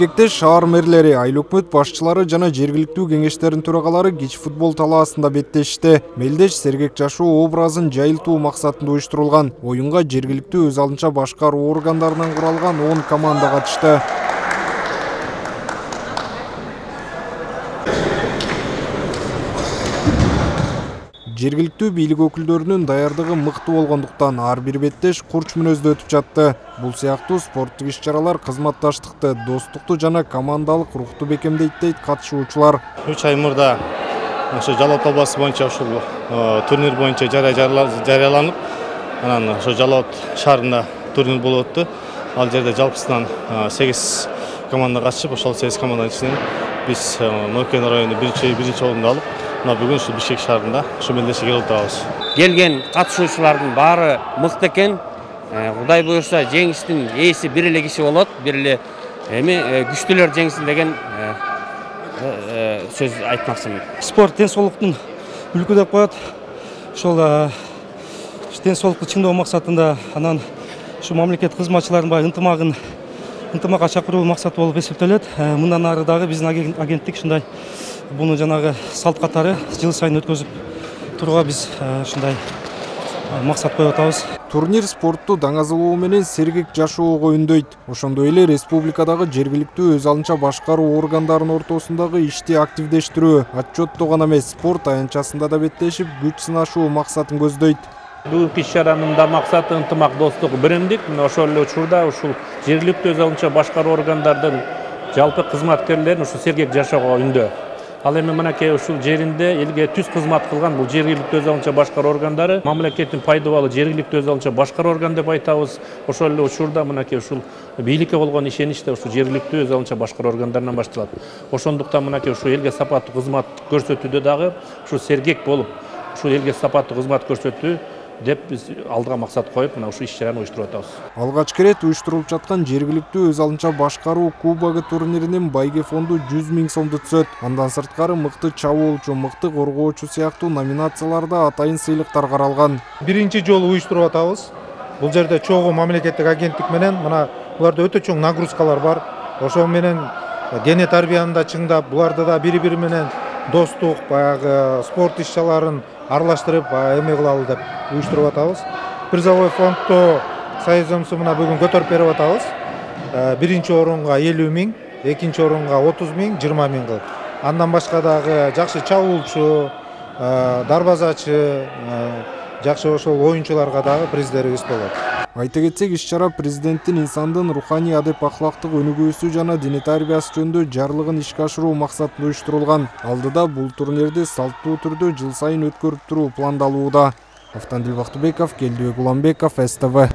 бишкекте шаар мэрлери айыл өкмөт башчылары жана жергиликтүү кеңештердин төрагалары кич футбол талаасында беттешти мелдеш сергек жашоо образын жайылтуу максатында уюштурулган. Оюнга жергиликтүү өз алдынча башкаруу органдарынан куралган он команда катышты жергиликтүү бийлик өкүлдөрүнүн даярдыгы мыкты болгондуктан ар бир беттеш курч мүнөздө өтүп жатты. Бул сыяктуу спорттук иш чаралар кызматташтыкты достукту жана командалык рухту бекемдейт дейт катышуучулар үч ай мурда ошо жалал э, турнир боюнча жарыяланып анан ошо жалал шаарында турнир болуп өттү ал жерде жалпысынан э, сегиз команда катышып ошол сегиз команданын ичинен биз э, ноокен району биринчи биринчи орунду алып мына бүгүн ушул бишкек шаарында ушу мелдешке келип отурабыз келген катышуучулардын баары мыкты экен э, кудай буюрса жеңиштин ээси бир эле киши болот бир эле эми күчтүүлөр жеңсин деген сөз айтмакчымын спорт ден соолуктун үлгү деп коет ошол ден соолукту чыңдоо максатында анан ушу мамлекет кызматчыларынын баягы ынтымагын ынтымакка чакыруу максаты болуп эсептелет. Мындан ары дагы биздин агенттик ушундай буну жанагы салт катары жыл сайын өткөзүп турууга биз ушундай максат коюп атабыз. Турнир спортту даңазалоо менен сергек жашоого үндөйт ошондой эле республикадагы жергиликтүү өз алдынча башкаруу органдарынын ортосундагы ишти активдештирүү отчеттоо гана эмес спорт аянтчасында да беттешип күч сынашуу максатын көздөйт бүгүнкү иш чаранын да максаты ынтымак достук биримдик мына ошол эле учурда ушул жергиликтүү өз алдынча башкаруу органдардын жалпы кызматкерлерин ушу сергек жашоого үндөө ал эми мынакей ушул жеринде элге түз кызмат кылган бул жергиликтүү өз алдынча башкаруу органдары мамлекеттин пайдубалы жергиликтүү өз алдынча башкаруу орган деп айтабыз. Ошол эле учурда мынакей ушул бийликке болгон ишенич да ушул жергиликтүү өз алдынча башкаруу органдарынан башталат. Ошондуктан мынакей ушул элге сапаттуу кызмат көрсөтүүдө дагы ушул сергек болуп ушул элге сапаттуу кызмат көрсөтүү деп биз алдыга максат коюп мына ушул иш чараны уюштуруп атабыз. Алгачкы ирет уюштурулуп жаткан жергиликтүү өз алдынча башкаруу кубогу турниринин байге фонду жүз миң сомду түзөт андан сырткары мыкты чабуулчу мыкты коргоочу сыяктуу номинацияларда атайын сыйлыктар каралган. Биринчи жолу уюштуруп атабыз. Бул жерде чогуу мамлекеттик агенттик менен мына буларда өтө чоң нагрузкалар бар. Ошо менен дене тарбияны да чыңдап буларды да бири бири менен достук баягы спорт иш чараларын аралаштырып эме кылалы деп уюштуруп атабыз. Призовой фондду союзубузду мына бүгүн көтөрүп берип атабыз. Э, биринчи орунга элүү миң экинчи орунга отуз миң жыйырма миң кылып. Андан башка дагы жакшы чабуулчу э, дарбазачы э, жакшы ошол оюнчуларга дагы приздерибиз болот айта кетсек иш чара президенттин инсандын руханий адеп ахлактык өнүгүүсү жана диний тарбиясы жөнүндө жарлыгын ишке ашыруу максатында уюштурулган. Алдыда бул турнирди салттуу түрдө жыл сайын өткөрүп туруу пландалууда. Автандил бактыбеков келдибек уланбеков ств